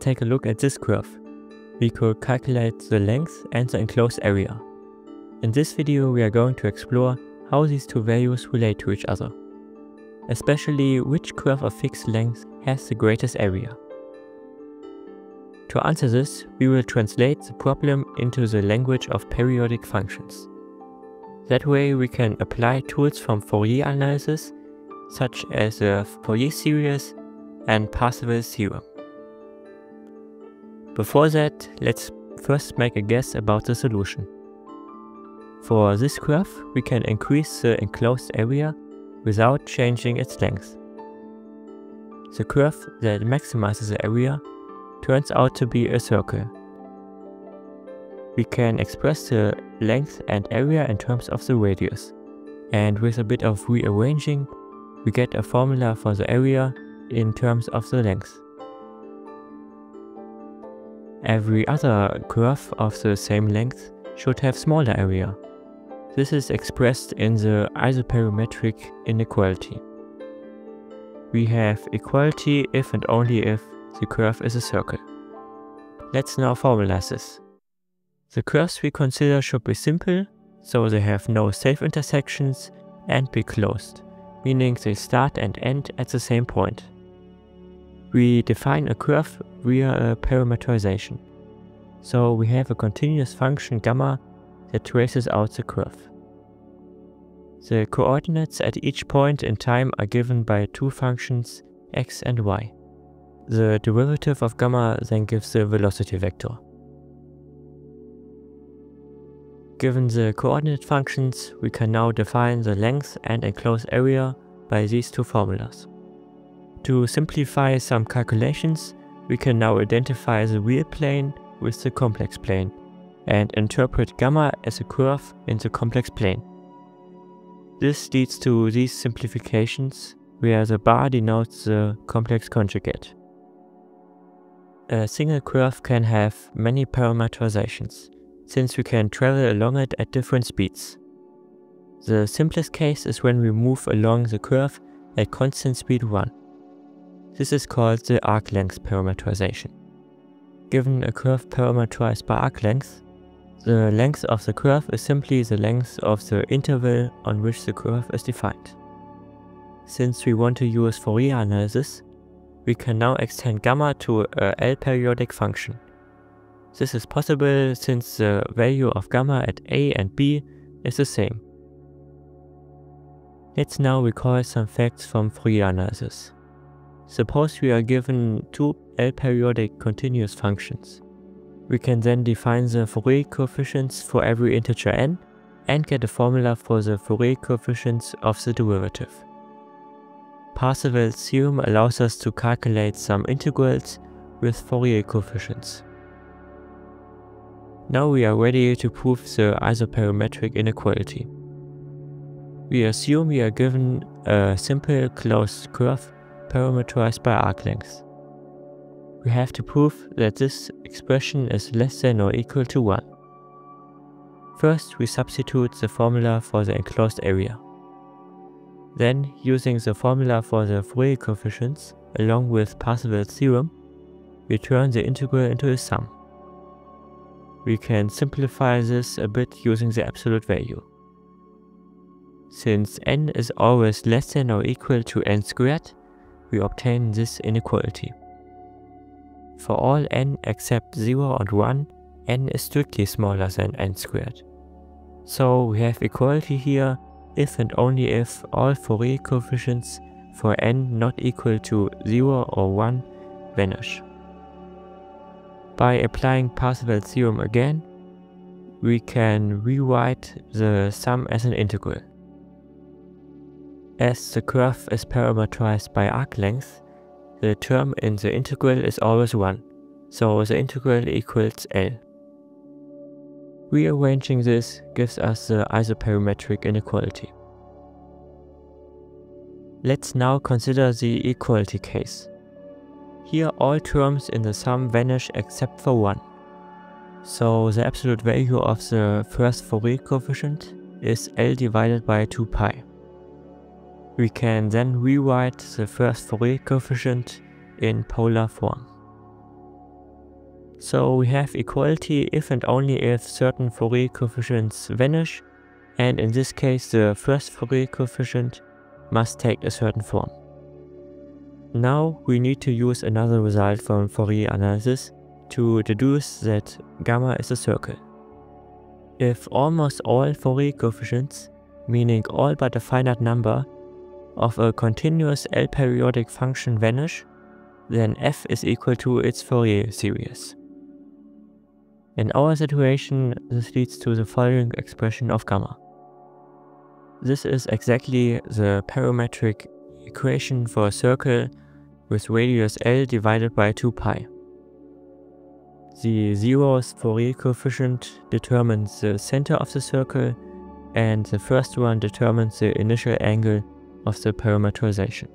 take a look at this curve. We could calculate the length and the enclosed area. In this video we are going to explore how these two values relate to each other. Especially which curve of fixed length has the greatest area. To answer this, we will translate the problem into the language of periodic functions. That way we can apply tools from Fourier analysis, such as the Fourier series and Parseval's theorem. Before that, let's first make a guess about the solution. For this curve, we can increase the enclosed area without changing its length. The curve that maximizes the area turns out to be a circle. We can express the length and area in terms of the radius. And with a bit of rearranging, we get a formula for the area in terms of the length. Every other curve of the same length should have smaller area. This is expressed in the isoperimetric inequality. We have equality if and only if the curve is a circle. Let's now formalize this. The curves we consider should be simple, so they have no self-intersections and be closed, meaning they start and end at the same point. We define a curve via a parameterization. So we have a continuous function gamma that traces out the curve. The coordinates at each point in time are given by two functions x and y. The derivative of gamma then gives the velocity vector. Given the coordinate functions, we can now define the length and enclosed area by these two formulas. To simplify some calculations, we can now identify the real plane with the complex plane and interpret gamma as a curve in the complex plane. This leads to these simplifications where the bar denotes the complex conjugate. A single curve can have many parameterizations, since we can travel along it at different speeds. The simplest case is when we move along the curve at constant speed 1. This is called the arc length parameterization. Given a curve parameterized by arc length, the length of the curve is simply the length of the interval on which the curve is defined. Since we want to use Fourier analysis, we can now extend gamma to a L-periodic function. This is possible since the value of gamma at a and b is the same. Let's now recall some facts from Fourier analysis. Suppose we are given two L-periodic continuous functions. We can then define the Fourier coefficients for every integer n and get a formula for the Fourier coefficients of the derivative. Parseval's theorem allows us to calculate some integrals with Fourier coefficients. Now we are ready to prove the isoperimetric inequality. We assume we are given a simple closed curve parameterized by arc length. We have to prove that this expression is less than or equal to 1. First, we substitute the formula for the enclosed area. Then, using the formula for the Fourier coefficients, along with Parseval's theorem, we turn the integral into a sum. We can simplify this a bit using the absolute value. Since n is always less than or equal to n squared, we obtain this inequality. For all n except 0 and 1, n is strictly smaller than n squared. So we have equality here if and only if all Fourier coefficients for n not equal to 0 or 1 vanish. By applying Parseval's theorem again, we can rewrite the sum as an integral. As the curve is parameterized by arc length, the term in the integral is always 1, so the integral equals L. Rearranging this gives us the isoperimetric inequality. Let's now consider the equality case. Here all terms in the sum vanish except for one. So the absolute value of the first Fourier coefficient is L divided by 2 pi. We can then rewrite the first Fourier coefficient in polar form. So we have equality if and only if certain Fourier coefficients vanish, and in this case the first Fourier coefficient must take a certain form. Now we need to use another result from Fourier analysis to deduce that gamma is a circle. If almost all Fourier coefficients, meaning all but a finite number, of a continuous L-periodic function vanish, then f is equal to its Fourier series. In our situation, this leads to the following expression of gamma. This is exactly the parametric equation for a circle with radius L divided by 2 pi. The zeroth Fourier coefficient determines the center of the circle and the first one determines the initial angle of the parametrization.